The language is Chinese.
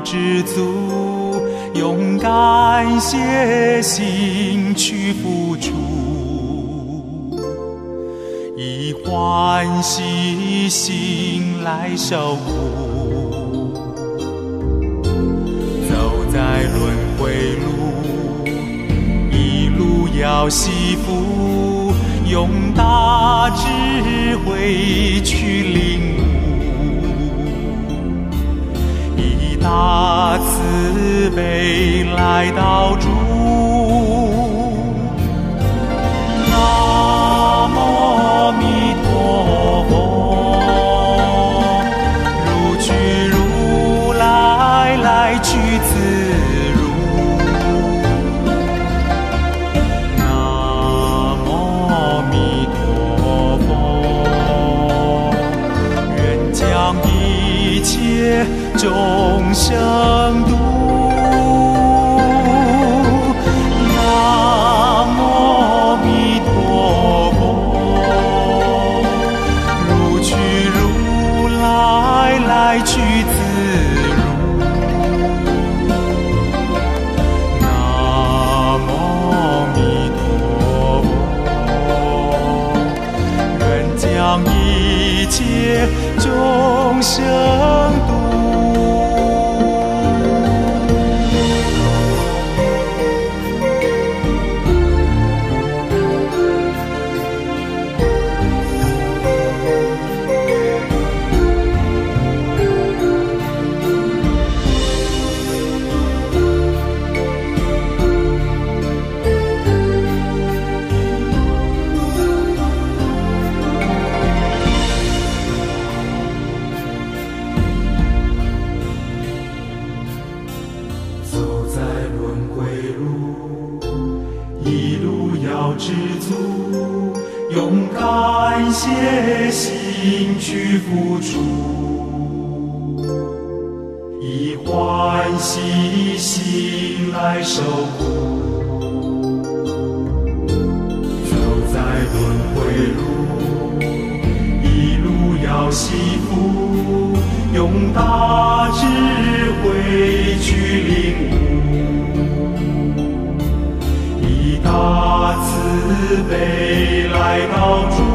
知足，用感谢心去付出，以欢喜心来受苦。走在轮回路，一路要惜福，用大智自如，南无阿弥陀佛，愿将一切众生度。要知足，用感谢心去付出，以欢喜心来守护。走在轮回路，一路要惜福，用大飞，来到。